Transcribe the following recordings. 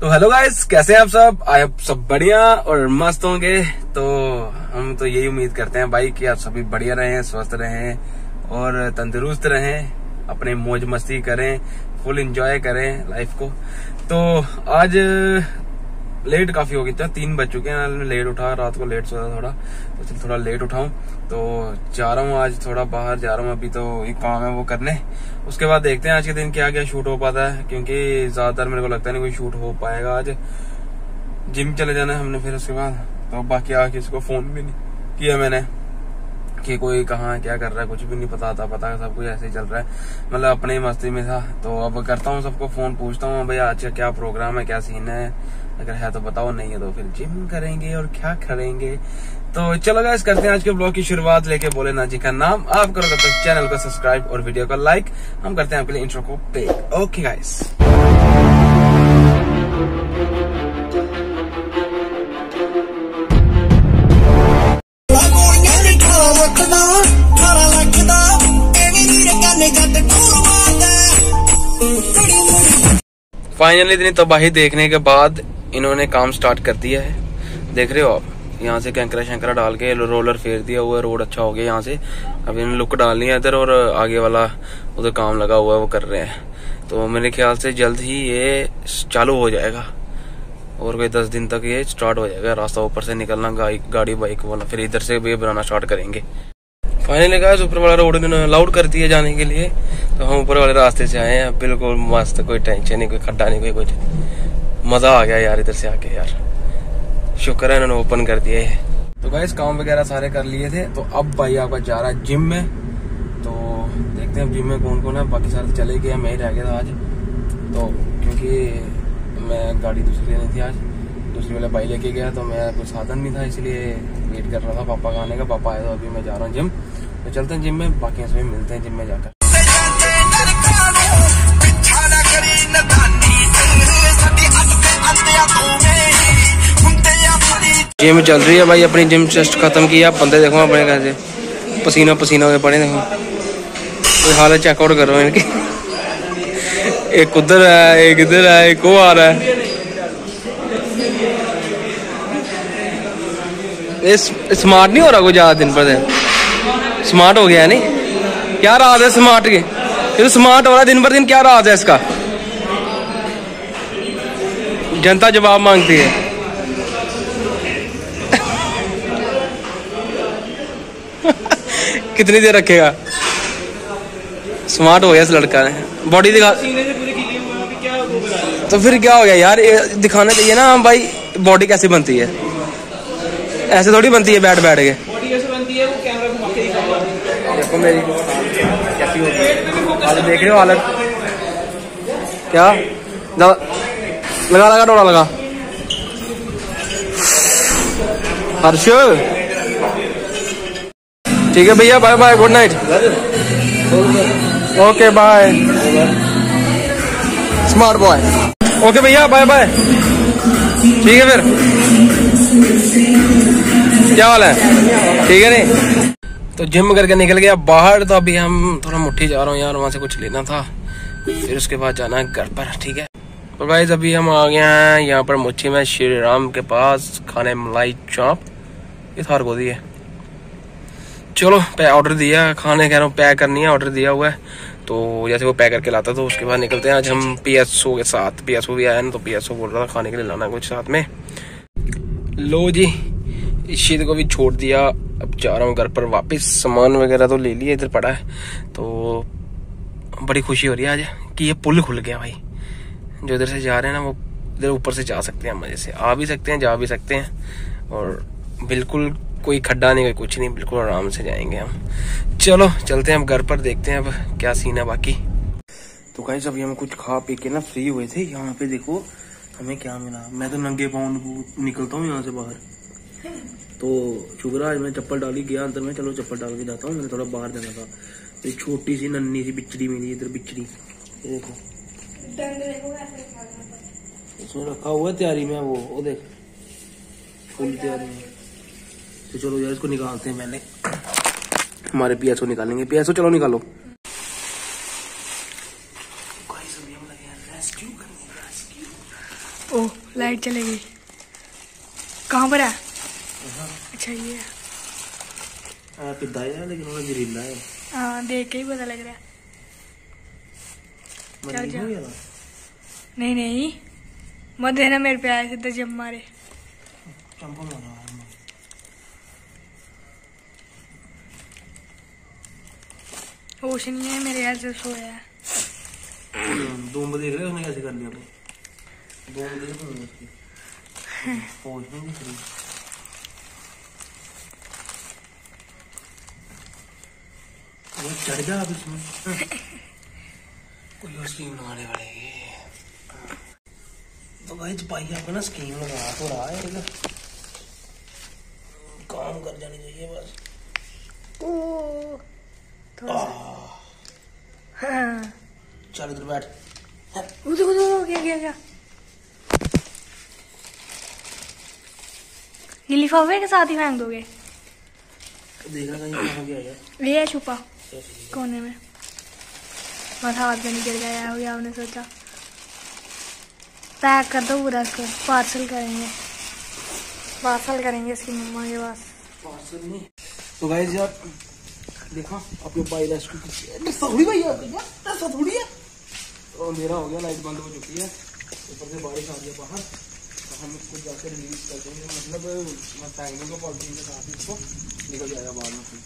तो hello guys कैसे हैं आप सब? आई आप सब बढ़िया और मस्त होंगे। तो हम तो यही उम्मीद करते हैं भाई कि आप सभी बढ़िया रहें, स्वस्थ रहें और तंदुरुस्त रहें, अपने मौज मस्ती करें फुल एंजॉय करें लाइफ को। तो आज लेट काफ़ी हो गई था, तीन बज चुके हैं लेट उठा, रात को लेट सोया थोड़ा तो चल थोड़ा लेट उठाऊं। तो जा रहा हूँ आज, थोड़ा बाहर जा रहा हूँ, अभी तो एक काम है वो करने। उसके बाद देखते हैं आज के दिन क्या क्या शूट हो पाता है, क्योंकि ज़्यादातर मेरे को लगता नहीं कोई शूट हो पाएगा आज। जिम चले जाना है हमने फिर उसके बाद तो बाकी आके इसको फ़ोन भी नहीं किया मैंने। कि कोई कहाँ क्या कर रहा है, कुछ भी नहीं पता था, पता सब कुछ ऐसे ही चल रहा है। मतलब अपने मस्ती में था। तो अब करता हूँ, सबको फ़ोन पूछता हूँ भाई आज का क्या प्रोग्राम है, क्या सीन है? अगर है तो बताओ, नहीं है तो फिर जिम करेंगे और क्या करेंगे? तो चलो गाइस करते हैं आज के ब्लॉग की शुरुआत। लेके बोले ना जी का नाम। आप करो तक चैनल को सब्सक्राइब और वीडियो को लाइक हम करते हैं आपके लिए इंट्रो को पे ओके गाइस फाइनली इतनी तबाही देखने के बाद इन्होंने काम स्टार्ट कर दिया है देख रहे हो आप यहाँ से कैंकरा शंकरा डाल के रोलर फेर दिया हुआ है रोड अच्छा हो गया यहाँ से अब इन्होंने लुक डालनी है इधर और आगे वाला उधर काम लगा हुआ है वो कर रहे हैं तो मेरे ख्याल से जल्द ही ये चालू हो जाएगा और कोई दस दिन तक ये स्टार्ट हो जाएगा रास्ता ऊपर से निकलना गाड़ी बाइक वाला फिर इधर से भी बनाना स्टार्ट करेंगे फाइनली गाइस ऊपर वाला रोड इन्होंने अलाउड कर दिया जाने के लिए। तो हम ऊपर वाले रास्ते से आए हैं। बिल्कुल मस्त, कोई टेंशन नहीं, कोई खड्डा नहीं, कोई कुछ मज़ा आ गया यार इधर से आके यार। शुक्र है इन्होंने ओपन कर दिया है तो गाइस काम वगैरह सारे कर लिए थे। तो अब भाई आपका जा रहा है जिम में। तो देखते हैं जिम में कौन कौन है। बाकी सारे चले गए मैं ही रह गया था आज। तो क्योंकि मैं गाड़ी दूसरी लेनी थी आज। दूसरी वाले भाई लेके गया तो मैं कोई साधन नहीं था, इसलिए वेट कर रहा था। पापा का आने का, पापा आए तो अभी मैं जा रहा हूँ जिम तो चलते हैं जिम में बाकी सभी मिलते हैं जिम में जाकर। जिम चल रही है भाई, अपनी जिम टेस्ट खत्म किया बंदे देखो अपने कैसे पसीना पसीना हुए पड़े देखो। कोई हालत चेकआउट करो इनकी। एक उधर है, एक इधर है, एक वो आ रहा है। इस स्मार्ट नहीं हो रहा कोई ज़्यादा दिन पर दिन? स्मार्ट हो गया है नहीं क्या राज है स्मार्ट के? ये तो स्मार्ट हो रहा है दिन पर दिन क्या राज है इसका? जनता जवाब मांगती है। कितनी देर रखेगा? स्मार्ट हो गया इस लड़का ने। बॉडी दिखा तो फिर क्या हो गया यार? दिखाना चाहिए ना, भाई बॉडी कैसी बनती है? ऐसे थोड़ी बनती है बैठ बैठ के। देखो मेरी कैसी आज देख रहे हो हालत। क्या? लगा लगा डोला लगा। हर्ष। ठीक है भैया bye bye good night okay bye smart boy okay भैया बाय बाय ठीक है फिर। क्या हाल है? ठीक है नहीं? तो जिम करके निकल गया। बाहर तो अभी हम थोड़ा मुट्ठी जा रहा हूँ यार, वहाँ से कुछ लेना था। फिर उसके बाद जाना है घर पर, ठीक है? तो गाइज़ अभी हम आ गए हैं यहाँ पर मुच्छी में, श्री राम के पास, खाने मलाई चौप। ये थार को दी है। चलो ऑर्डर दिया खाने कह रहा हूँ पैक करनी है ऑर्डर दिया हुआ है। तो जैसे वो पैक करके लाता तो उसके बाद निकलते हैं। आज हम पी एस ओ के साथ पी एस ओ भी आया ना तो पी एस ओ बोल रहा था, खाने के लिए लाना कुछ साथ में। लो जी ईशित को भी छोड़ दिया। अब जा रहा हूँ घर पर वापस। सामान वगैरह तो ले लिया इधर पड़ा है। तो बड़ी खुशी हो रही है आज, कि ये पुल खुल गया भाई। जो इधर से जा रहे हैं ना, वो इधर ऊपर से जा सकते हैं मज़े से। आ भी सकते हैं, जा भी सकते हैं। और बिल्कुल कोई खड्डा नहीं, कोई कुछ नहीं, बिल्कुल आराम से जाएँगे हम। चलो, चलते हैं हम घर पर, देखते हैं अब क्या सीन है बाकी। तो कहीं अभी हम कुछ खा पी के ना फ्री हुए थे। यहाँ पे देखो, हमें क्या मिला? मैं तो नंगे पाउंड निकलता हूँ यहाँ से बाहर। तो शुक्र आज मैं चप्पल डाली गया अंदर में चलो चप्पल डाल के जाता हूँ मैंने थोड़ा बाहर जाना था। तो छोटी सी नन्नी सी बिचड़ी मिली इधर बिचड़ी। देखो इसमें रखा हुआ है तैयारी में वो वो देख। फुल तैयारी में। तो चलो यार इसको निकालते हैं पहले। हमारे पीएसओ निकालेंगे। पीएसओ चलो निकालो। ओ लाइट चलेगी कहाँ पर है? अच्छा ये है। हाँ, लेकिन वो जहरीला है। हाँ देख के ही पता लग रहा है। नहीं नहीं। मत देना मेरे पे आया सीधा तो जब मारे। होश नहीं है मेरे ऐसे सोया है। दुम देख रहे उसने कैसे कर लिया होश नहीं दिख वो चढ़ जा अब इसमें। कोई और स्कीम लगाने वाले हैं। तो भाई भाई आपको ना स्कीम लगा तो रहा है काम कर जानी चाहिए बस। ओ हाँ। चल इधर बैठ। उधर उधर क्या क्या क्या। ये लिफाफे के साथ ही फेंक दोगे? देख रहा कहीं गया ये है छुपा कोने में। बस हाथ में निकल गया हो गया आपने सोचा। पैक कर दो पूरा इसको पार्सल करेंगे। पार्सल करेंगे इसकी मम्मा के पास। पार्सल नहीं। तो गाइस यार देखा आपके भाई रेस्क्यू की थोड़ी भाई थोड़ी है। तो अंधेरा हो गया लाइट बंद हो चुकी है। ऊपर से बारिश आ रही है बाहर। तो हम इसको जाकर रिलीज़ कर देंगे। मतलब दूँगा के साथ ही इसको निकल जाएगा बाद में फिर।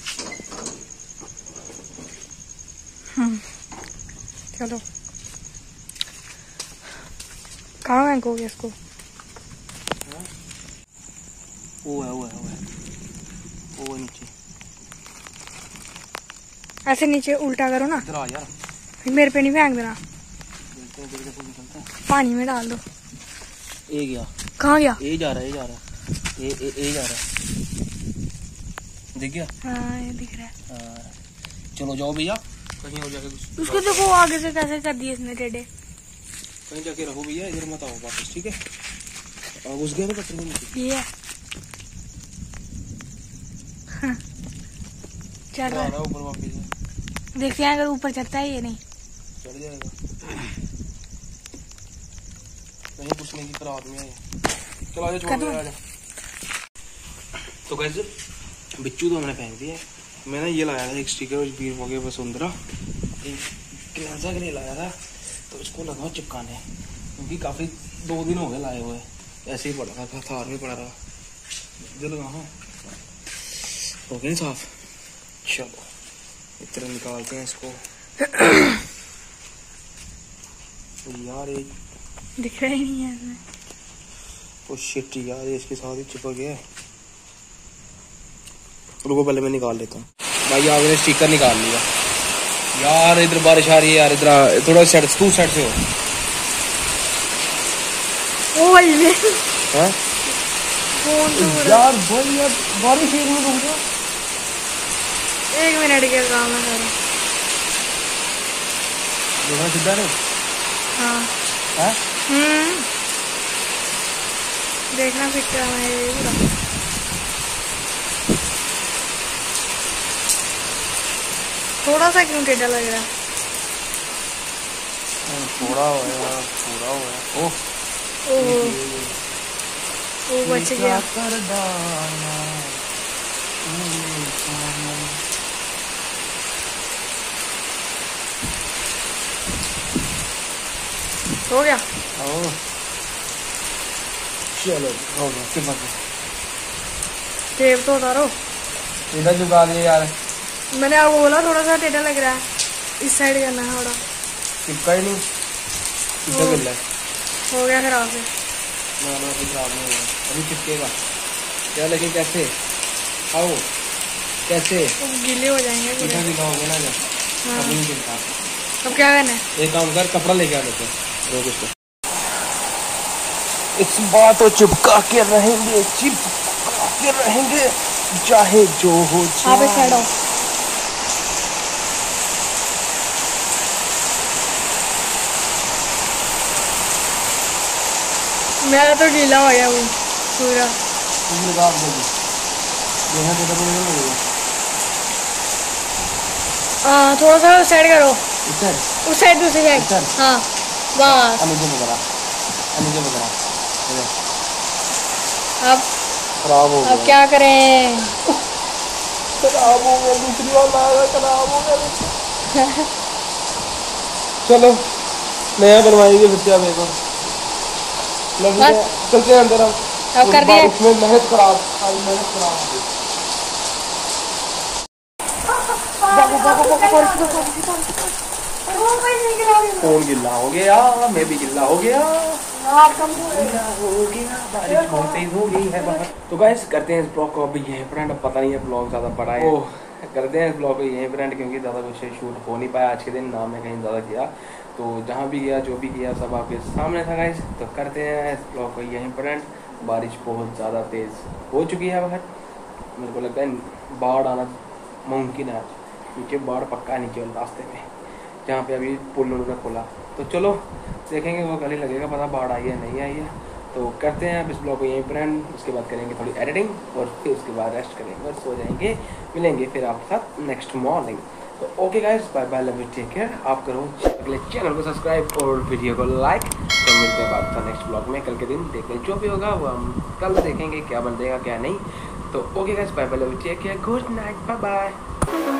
चलो। कहाँ फेंकोगे इसको? वो है वो है वो है। वो है नीचे। ऐसे नीचे उल्टा करो ना। इधर आ यार। मेरे पे नहीं फेंक देना। हैं हैं है। पानी में डाल दो। ये गया। कहाँ गया? ये जा रहा है ये जा रहा है। ये ये ये जा रहा है। दिख गया? हाँ ये दिख रहा है। हाँ। चलो जाओ भैया। कहीं और जाके उसको देखो आगे से कैसे कर दिए इसने टेढ़े। कहीं जाके रहो भैया इधर मत आओ वापस ठीक है? और घुस गया तो पत्थर में नीचे ये हाँ। चल। रहा है ऊपर वापस। देखते हैं अगर ऊपर चढ़ता है ये नहीं। चढ़ जाएगा। कहीं पूछने की तरह आदमी है। चलो आजा छोड़ तो कैसे बिच्छू तो हमने फेंक दिया। मैंने ये लाया था एक स्टिकर वीर हो गया वसुंधरा। एक के लिए लाया था तो इसको लगा चिपकाने। क्योंकि काफ़ी दो दिन हो गए लाए हुए। ऐसे ही पड़ा था थार भी पड़ा रहा इधर लगा हाँ। गया साफ़। चलो इतना निकालते हैं इसको। तो यार ये दिख रहा ही नहीं है इसमें ओ शिट यार ये इसके साथ ही चिपक गया रुको पहले मैं निकाल लेता हूँ। भाई आपने स्टिकर निकाल लिया। यार इधर बारिश आ रही है यार इधर थोड़ा साइड तू साइड से हो। हैं? यार भाई यार बारिश एक मिनट रुक जा। एक मिनट के काम है सारा देखना सीधा रे हाँ। हैं? हम्म। देखना फिर क्या है ये पूरा थोड़ा सा क्यों टेढ़ा लग रहा है? थोड़ा हो यार थोड़ा हो यार ओह ओहो वो बच गया। कर डाला? हो गया। ओ हो गया चिपक टेप तो उतारो इधर झुका दिए यार मैंने आपको बोला थोड़ा सा टेढ़ा लग रहा है। इस साइड करना है थोड़ा। चिपका ही नहीं। हो गया खराब से। ना ना कोई खराब नहीं होगा। अभी चिपकेगा। क्या लेकिन कैसे? आओ कैसे? गीले हो जाएँगे ना हाँ। अभी नहीं चिपका। अब क्या करना है? एक काम कर कपड़ा लेके आ लेते हैं। रोक इस बात को चिपका के रहेंगे चिपका के रहेंगे चाहे जो हो एक मेरा तो गीला हो गया वो पूरा। हाँ थोड़ा सा उस साइड करो। उस साइड दूसरी साइड? हाँ बस। वगैरह वगैरह अब खराब हो अब क्या करें खराब हो गया दूसरी बार लाया खराब हो गया चलो नया बनवाएँगे फिर लो फिर बस। चलते हैं अंदर अब कर दिया बारिश में मेहनत खराब आज मेहनत खराब हो गई। फ़ोन गिल्ला हो गया मैं भी गिल्ला हो गया। हो गया बारिश बहुत तेज हो गई है तो गाइस करते हैं इस ब्लॉग को अभी यहीं पर। अब पता नहीं है ब्लॉग ज़्यादा बड़ा है। करते हैं इस ब्लॉग को यहीं पर end क्योंकि ज़्यादा कुछ शूट हो नहीं पाया। आज के दिन ना मैं कहीं ज़्यादा किया। तो जहाँ भी गया जो भी किया सब आपके सामने था गाइस तो करते हैं इस ब्लॉग को यहीं पर end। बारिश बहुत ज़्यादा तेज़ हो चुकी है बाहर। मेरे को लगता है बाढ़ आना मुमकिन है आज क्योंकि बाढ़ पक्का नहीं केवल रास्ते में। जहाँ पे अभी पुल उन्होंने खोला। तो चलो, देखेंगे वो गली लगेगा, पता बाढ़ आई है, नहीं आई है। तो करते हैं अब इस ब्लॉग को यहीं पर end। उसके बाद करेंगे थोड़ी एडिटिंग और फिर उसके बाद रेस्ट करेंगे और सो जाएँगे। मिलेंगे फिर आपके साथ नेक्स्ट मॉर्निंग तो okay guys bye bye love you take care आप करो अगले चैनल को सब्सक्राइब और वीडियो को लाइक तो मिलते हैं बात नेक्स्ट ब्लॉग में। कल के दिन देखते हैं जो भी होगा, वो हम कल देखेंगे क्या बन जाएगा, क्या नहीं। तो okay guys bye bye love you take care good night bye bye